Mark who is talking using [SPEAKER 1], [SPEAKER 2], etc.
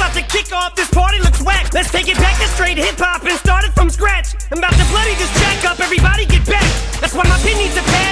[SPEAKER 1] about to kick off, this party looks whack. Let's take it back to straight hip hop and start it from scratch. I'm about to bloody this jack up, everybody get back. That's why my pin needs a pad,